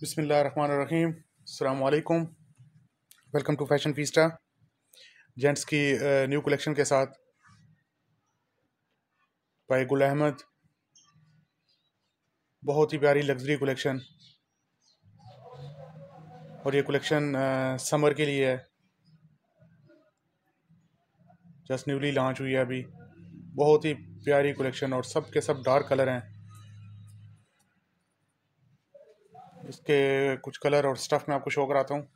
बिसमीम अल्लाम welcome to Fashion Fiesta, gents की new collection के साथ। भाई गुल अहमद, बहुत ही प्यारी लग्जरी कलेक्शन। और ये कलेक्शन समर के लिए है। जस्ट न्यूली लॉन्च हुई है अभी। बहुत ही प्यारी कलेक्शन और सब के सब डार्क कलर हैं। इसके कुछ कलर और स्टफ़ मैं आपको शो कराता हूँ।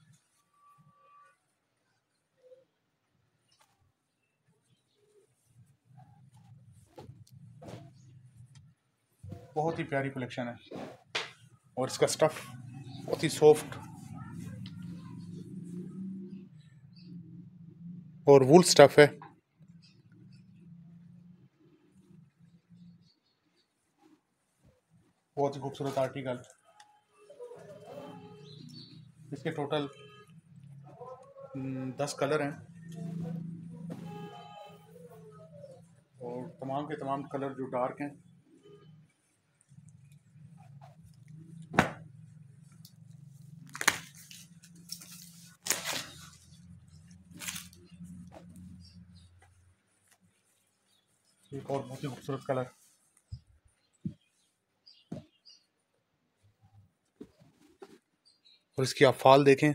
बहुत ही प्यारी कलेक्शन है। और इसका स्टफ़ बहुत ही सॉफ्ट और वूल स्टफ़ है। बहुत ही खूबसूरत आर्टिकल इसके टोटल हम्म, दस कलर हैं। और तमाम के तमाम कलर जो डार्क हैं। एक और बहुत ही खूबसूरत कलर और इसकी आप फाल देखें।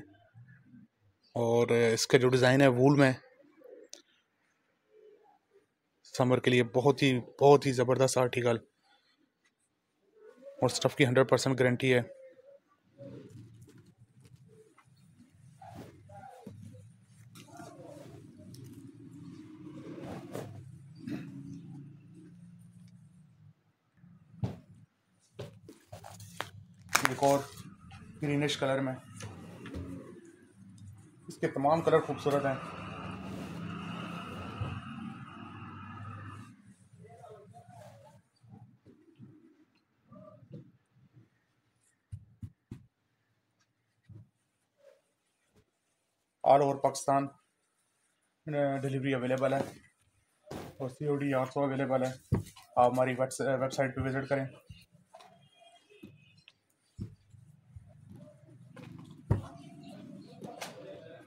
और इसका जो डिज़ाइन है वूल में, समर के लिए बहुत ही बहुत ही ज़बरदस्त आर्टिकल और स्टफ़ की हंड्रेड परसेंट गारंटी है। एक और ग्रीनिश कलर में। इसके तमाम कलर खूबसूरत हैं। All over Pakistan delivery available है। और सी ओ डी सौ अवेलेबल है। आप हमारी वेबसाइट पे विज़िट करें।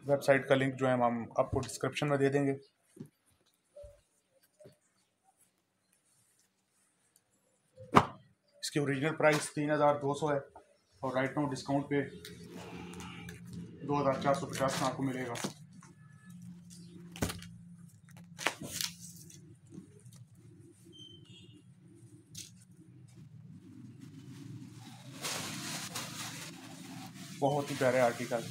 वेबसाइट का लिंक जो है हम आपको डिस्क्रिप्शन में दे देंगे। इसकी ओरिजिनल प्राइस तीन हज़ार दो सौ है और राइट नाउ डिस्काउंट पे दो हज़ार चार सौ पचास में आपको मिलेगा। बहुत ही प्यारे आर्टिकल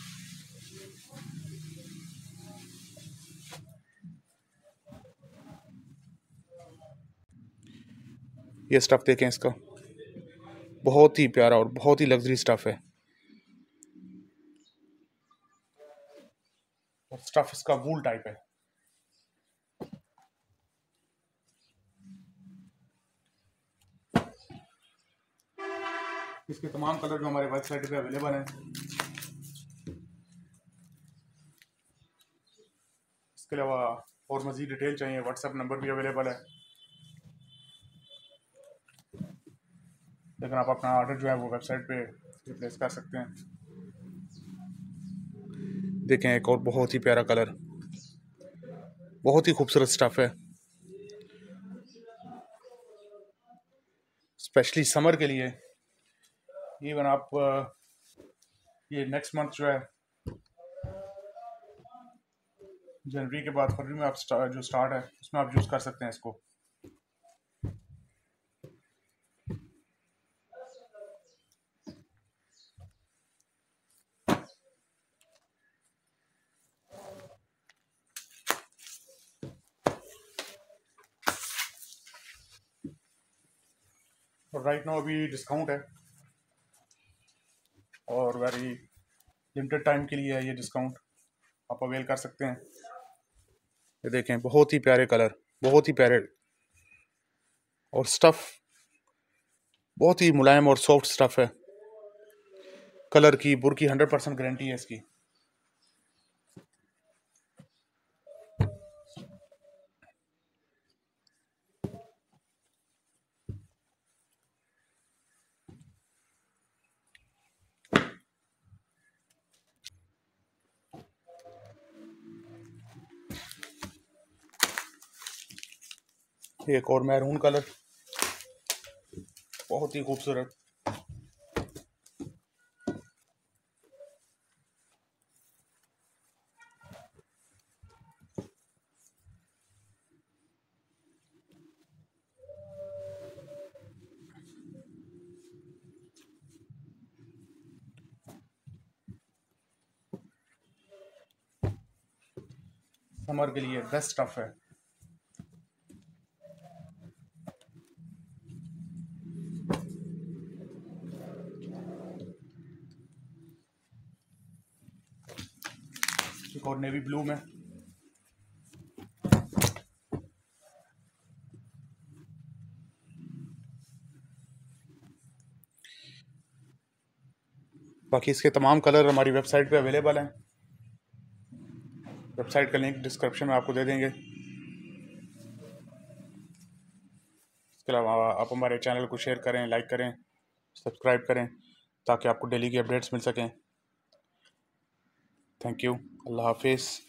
ये स्टफ़ देखें इसका। बहुत ही प्यारा और बहुत ही लग्जरी स्टफ़ है। और स्टफ़ इसका वूल टाइप है। इसके तमाम कलर जो हमारे वेबसाइट पे अवेलेबल हैं। इसके अलावा और मज़ीद डिटेल चाहिए व्हाट्सएप नंबर भी अवेलेबल है। लेकिन आप अपना ऑर्डर जो है वो वेबसाइट पे रिप्लेस कर सकते हैं। देखें, एक और बहुत ही प्यारा कलर बहुत ही खूबसूरत स्टफ़ है। स्पेशली समर के लिए इवन आप ये नेक्स्ट मंथ जो है, जनवरी के बाद फरवरी में आप जो स्टार्ट है, उसमें आप यूज़ कर सकते हैं इसको। और राइट नाउ अभी डिस्काउंट है। और वेरी लिमिटेड टाइम के लिए है ये डिस्काउंट आप अवेल कर सकते हैं। ये देखें, बहुत ही प्यारे कलर बहुत ही प्यारे। और स्टफ़ बहुत ही मुलायम और सॉफ्ट स्टफ़ है। कलर की, बुर की हंड्रेड परसेंट गारंटी है इसकी। एक और मैरून कलर। बहुत ही खूबसूरत। समर के लिए बेस्ट स्टफ़ है। और नेवी ब्लू में। बाकी इसके तमाम कलर हमारी वेबसाइट पे अवेलेबल हैं। वेबसाइट का लिंक डिस्क्रिप्शन में आपको दे देंगे। इसके अलावा आप हमारे चैनल को शेयर करें लाइक करें सब्सक्राइब करें, ताकि आपको डेली की अपडेट्स मिल सकें। थैंक यू अल्लाह हाफिज़।